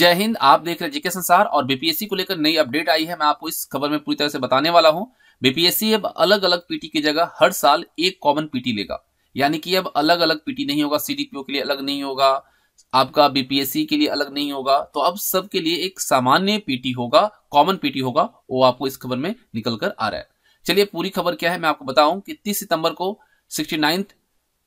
जय हिंद, आप देख रहे हैं जीके संसार और बीपीएससी को लेकर नई अपडेट आई है। मैं आपको इस खबर में पूरी तरह से बताने वाला हूँ। बीपीएससी अब अलग अलग पीटी की जगह हर साल एक कॉमन पीटी लेगा। यानी कि अब अलग अलग पीटी नहीं होगा, सीडीपीओ के लिए अलग नहीं होगा, आपका बीपीएससी के लिए अलग नहीं होगा। तो अब सबके लिए एक सामान्य पीटी होगा, कॉमन पीटी होगा, वो आपको इस खबर में निकल कर आ रहा है। चलिए, पूरी खबर क्या है, मैं आपको बताऊँ कि तीस सितंबर को सिक्सटी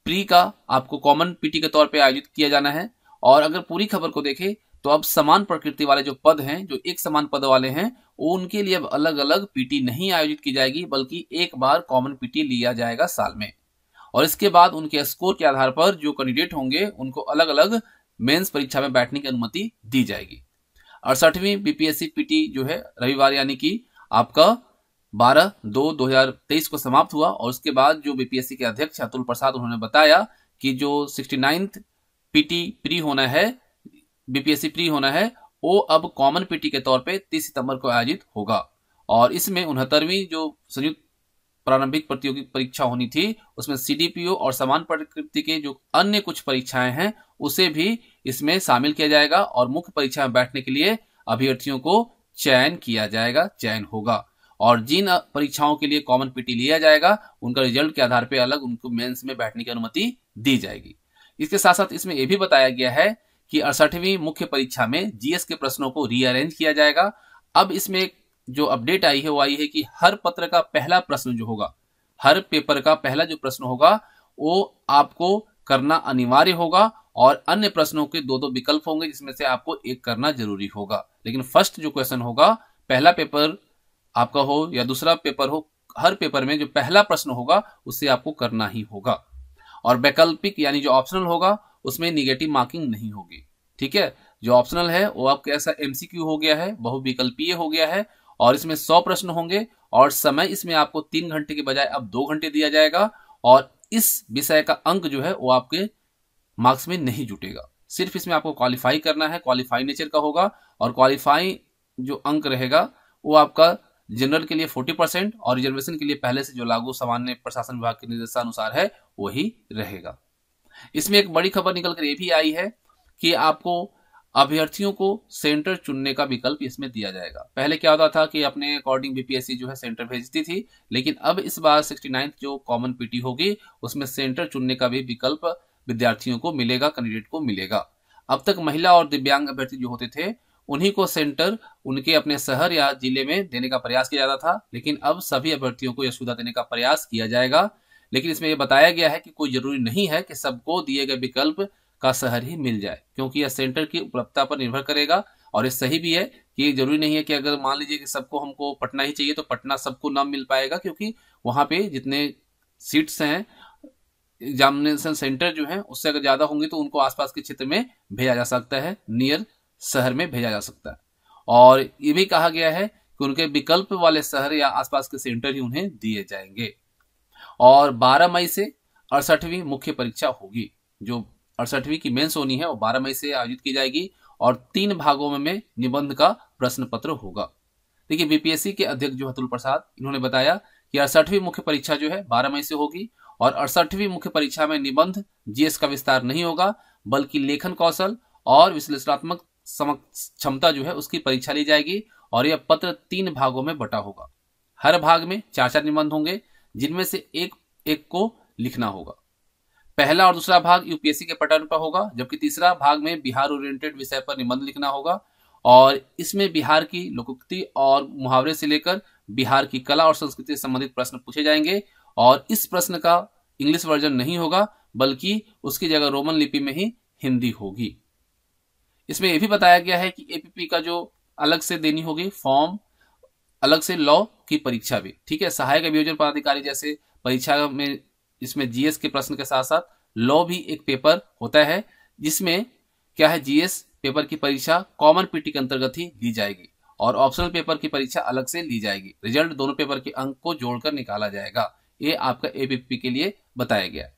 प्री का आपको कॉमन पीटी के तौर पर आयोजित किया जाना है। और अगर पूरी खबर को देखें तो अब समान प्रकृति वाले जो पद हैं, जो एक समान पद वाले हैं, वो उनके लिए अब अलग अलग पीटी नहीं आयोजित की जाएगी, बल्कि एक बार कॉमन पीटी लिया जाएगा साल में। और इसके बाद उनके स्कोर के आधार पर जो कैंडिडेट होंगे, उनको अलग अलग मेंस परीक्षा में बैठने की अनुमति दी जाएगी। अड़सठवीं बीपीएससी पीटी जो है, रविवार यानी कि आपका 12 दो 2023 को समाप्त हुआ, और उसके बाद जो बीपीएससी के अध्यक्ष अतुल प्रसाद उन्होंने बताया कि जो सिक्सटी नाइन्थ पीटी प्री होना है बीपीएससी प्री होना है, वो अब कॉमन पीटी के तौर पे 30 सितंबर को आयोजित होगा। और इसमें उनहत्तरवीं जो संयुक्त प्रारंभिक प्रतियोगी परीक्षा होनी थी, उसमें सीडीपीओ और समान प्रकृति के जो अन्य कुछ परीक्षाएँ हैं, उसे भी इसमें शामिल किया जाएगा और मुख्य परीक्षा में बैठने के लिए अभ्यर्थियों को चयन किया जाएगा, चयन होगा। और जिन परीक्षाओं के लिए कॉमन पीटी लिया जाएगा, उनका रिज़ल्ट के आधार पर अलग उनको मेंस में बैठने की अनुमति दी जाएगी। इसके साथ साथ इसमें यह भी बताया गया है कि अड़सठवीं मुख्य परीक्षा में जीएस के प्रश्नों को रीअरेंज किया जाएगा। अब इसमें जो अपडेट आई है, वो आई है कि हर पत्र का पहला प्रश्न जो होगा, हर पेपर का पहला जो प्रश्न होगा, वो आपको करना अनिवार्य होगा और अन्य प्रश्नों के दो दो विकल्प होंगे जिसमें से आपको एक करना ज़रूरी होगा। लेकिन फ़र्स्ट जो क्वेश्चन होगा, पहला पेपर आपका हो या दूसरा पेपर हो, हर पेपर में जो पहला प्रश्न होगा, उससे आपको करना ही होगा। और वैकल्पिक यानी जो ऑप्शनल होगा उसमें निगेटिव मार्किंग नहीं होगी। ठीक है? जो ऑप्शनल है, वो आपके ऐसा एमसीक्यू हो गया है, बहुविकल्पीय हो गया है, और इसमें सौ प्रश्न होंगे, और समय इसमें आपको तीन घंटे के बजाय अब दो घंटे दिया जाएगा, और इस विषय का अंक जो है, वो आपके मार्क्स में नहीं जुटेगा। सिर्फ़ इसमें आपको क्वालिफाई करना है क्वालिफाई नेचर का होगा, और क्वालिफाई जो अंक रहेगा, वो आपका जनरल के लिए 40 परसेंट और रिजर्वेशन के लिए पहले से जो लागू सामान्य प्रशासन विभाग के निर्देशानुसार है वही रहेगा। इसमें एक बड़ी खबर निकल कर ये भी आई है कि आपको अभ्यर्थियों को सेंटर चुनने का विकल्प इसमें दिया जाएगा। पहले क्या होता था कि अपने अकॉर्डिंग बीपीएससी जो है सेंटर भेजती थी, लेकिन अब इस बार सिक्सटी जो कॉमन पीटी होगी, उसमें सेंटर चुनने का भी विकल्प विद्यार्थियों को मिलेगा, कैंडिडेट को मिलेगा। अब तक महिला और दिव्यांग अभ्यर्थी जो होते थे, उन्हीं को सेंटर उनके अपने शहर या ज़िले में देने का प्रयास किया जाता था, लेकिन अब सभी अभ्यर्थियों को यह सुविधा देने का प्रयास किया जाएगा। लेकिन इसमें यह बताया गया है कि कोई ज़रूरी नहीं है कि सबको दिए गए विकल्प का शहर ही मिल जाए, क्योंकि यह सेंटर की उपलब्धता पर निर्भर करेगा और ये सही भी है कि ज़रूरी नहीं है कि अगर मान लीजिए कि सबको हमको पटना ही चाहिए तो पटना सबको ना मिल पाएगा, क्योंकि वहाँ पे जितने सीट्स हैं, एग्जामिनेशन सेंटर जो है, उससे अगर ज़्यादा होंगे तो उनको आसपास के क्षेत्र में भेजा जा सकता है, नियर शहर में भेजा जा सकता है। और ये भी कहा गया है कि उनके विकल्प वाले शहर या आसपास के सेंटर ही उन्हें दिए जाएँगे। और 12 मई से अड़सठवीं मुख्य परीक्षा होगी। जो अड़सठवीं की मेंस होनी है, वो 12 मई से आयोजित की जाएगी और तीन भागों में में निबंध का प्रश्न पत्र होगा। देखिए, बीपीएससी के अध्यक्ष जो अतुल प्रसाद, इन्होंने बताया कि अड़सठवीं मुख्य परीक्षा जो है, बारह मई से होगी और अड़सठवीं मुख्य परीक्षा में निबंध, जीएस का विस्तार नहीं होगा, बल्कि लेखन कौशल और विश्लेषणात्मक क्षमता जो है, उसकी परीक्षा ली जाएगी और यह पत्र तीन भागों में बटा होगा। हर भाग में चार चार निबंध होंगे जिनमें से एक एक को लिखना होगा। पहला और दूसरा भाग यूपीएससी के पैटर्न पर होगा, जबकि तीसरा भाग में बिहार ओरिएंटेड विषय पर निबंध लिखना होगा और इसमें बिहार की लोकोक्ति और मुहावरे से लेकर बिहार की कला और संस्कृति से संबंधित प्रश्न पूछे जाएँगे और इस प्रश्न का इंग्लिश वर्जन नहीं होगा, बल्कि उसकी जगह रोमन लिपि में ही हिंदी होगी। इसमें यह भी बताया गया है कि एपीपी का जो अलग से देनी होगी फॉर्म अलग से लॉ की परीक्षा भी, ठीक है? सहायक अभियोजन पदाधिकारी जैसे परीक्षा में इसमें जीएस के प्रश्न के साथ साथ लॉ भी एक पेपर होता है, जिसमें क्या है? जीएस पेपर की परीक्षा कॉमन पीटी के अंतर्गत ही ली जाएगी और ऑप्शनल पेपर की परीक्षा अलग से ली जाएगी। रिज़ल्ट दोनों पेपर के अंक को जोड़कर निकाला जाएगा। ये आपका एबीपी के लिए बताया गया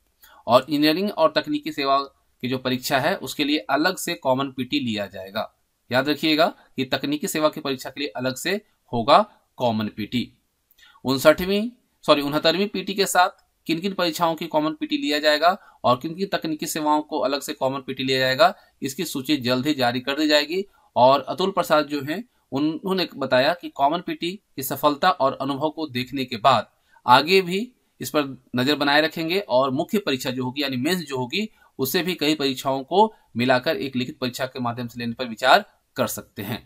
और इंजीनियरिंग और तकनीकी सेवा की जो परीक्षा है, उसके लिए अलग से कॉमन पीटी लिया जाएगा। याद रखिएगा कि तकनीकी सेवा की परीक्षा के लिए अलग से होगा कॉमन पीटी। उनसठवीं सॉरी उनहत्तरवीं पीटी के साथ किन किन परीक्षाओं की कॉमन पीटी लिया जाएगा और किन किन तकनीकी सेवाओं को अलग से कॉमन पीटी लिया जाएगा, इसकी सूची जल्द ही जारी कर दी जाएगी। और अतुल प्रसाद जो है, उन्होंने बताया कि कॉमन पीटी की सफलता और अनुभव को देखने के बाद आगे भी इस पर नज़र बनाए रखेंगे और मुख्य परीक्षा जो होगी, यानी मेंस जो होगी उसे भी कई परीक्षाओं को मिलाकर एक लिखित परीक्षा के माध्यम से लेने पर विचार कर सकते हैं।